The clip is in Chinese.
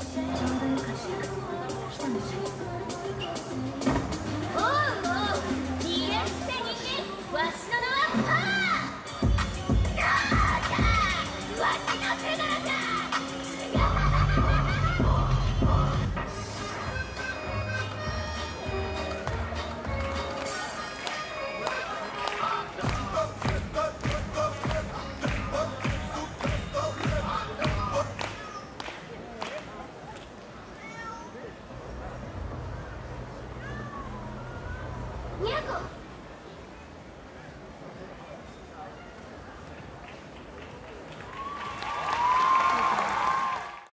就该开始。ニャコ